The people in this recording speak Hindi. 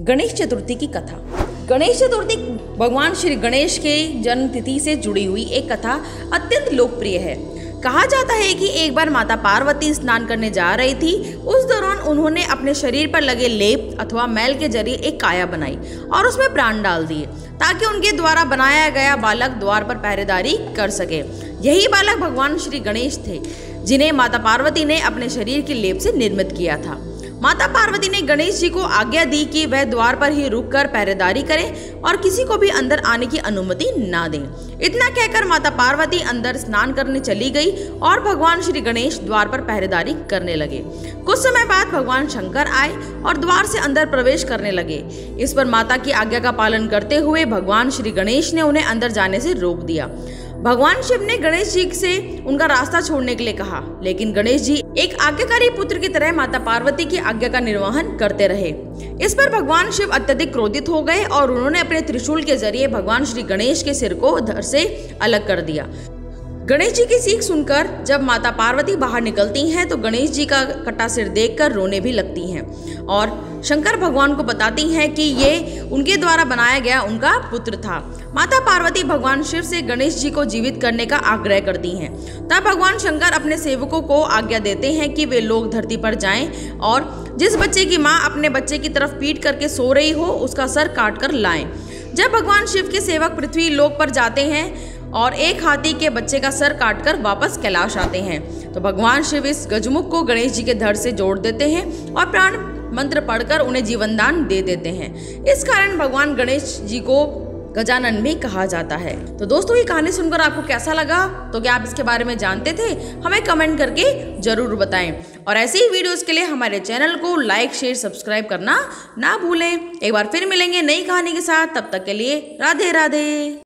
गणेश चतुर्थी की कथा। गणेश चतुर्थी भगवान श्री गणेश के जन्म तिथि से जुड़ी हुई एक कथा अत्यंत लोकप्रिय है। कहा जाता है कि एक बार माता पार्वती स्नान करने जा रही थी। उस दौरान उन्होंने अपने शरीर पर लगे लेप अथवा मैल के ज़रिए एक काया बनाई और उसमें प्राण डाल दिए ताकि उनके द्वारा बनाया गया बालक द्वार पर पहरेदारी कर सके। यही बालक भगवान श्री गणेश थे, जिन्हें माता पार्वती ने अपने शरीर के लेप से निर्मित किया था। माता पार्वती ने गणेश जी को आज्ञा दी कि वह द्वार पर ही रुककर पहरेदारी करें और किसी को भी अंदर आने की अनुमति ना दें। इतना कहकर माता पार्वती अंदर स्नान करने चली गई और भगवान श्री गणेश द्वार पर पहरेदारी करने लगे। कुछ समय बाद भगवान शंकर आए और द्वार से अंदर प्रवेश करने लगे। इस पर माता की आज्ञा का पालन करते हुए भगवान श्री गणेश ने उन्हें अंदर जाने से रोक दिया। भगवान शिव ने गणेश जी से उनका रास्ता छोड़ने के लिए कहा, लेकिन गणेश जी एक आज्ञाकारी पुत्र की तरह माता पार्वती की आज्ञा का निर्वहन करते रहे। इस पर भगवान शिव अत्यधिक क्रोधित हो गए और उन्होंने अपने त्रिशूल के ज़रिए भगवान श्री गणेश के सिर को धर से अलग कर दिया। गणेश जी की सीख सुनकर जब माता पार्वती बाहर निकलती हैं तो गणेश जी का कटा सिर देखकर रोने भी लगती हैं और शंकर भगवान को बताती हैं कि ये उनके द्वारा बनाया गया उनका पुत्र था। माता पार्वती भगवान शिव से गणेश जी को जीवित करने का आग्रह करती हैं। तब भगवान शंकर अपने सेवकों को आज्ञा देते हैं कि वे लोग धरती पर जाएँ और जिस बच्चे की माँ अपने बच्चे की तरफ़ पीट करके सो रही हो, उसका सर काट कर लाएँ। जब भगवान शिव के सेवक पृथ्वी लोक पर जाते हैं और एक हाथी के बच्चे का सर काटकर वापस कैलाश आते हैं तो भगवान शिव इस गजमुख को गणेश जी के धड़ से जोड़ देते हैं और प्राण मंत्र पढ़कर उन्हें जीवन दान दे देते हैं। इस कारण भगवान गणेश जी को गजानन भी कहा जाता है। तो दोस्तों, ये कहानी सुनकर आपको कैसा लगा? तो क्या आप इसके बारे में जानते थे? हमें कमेंट करके ज़रूर बताएँ। और ऐसे ही वीडियोस के लिए हमारे चैनल को लाइक, शेयर, सब्सक्राइब करना ना भूलें। एक बार फिर मिलेंगे नई कहानी के साथ। तब तक के लिए राधे राधे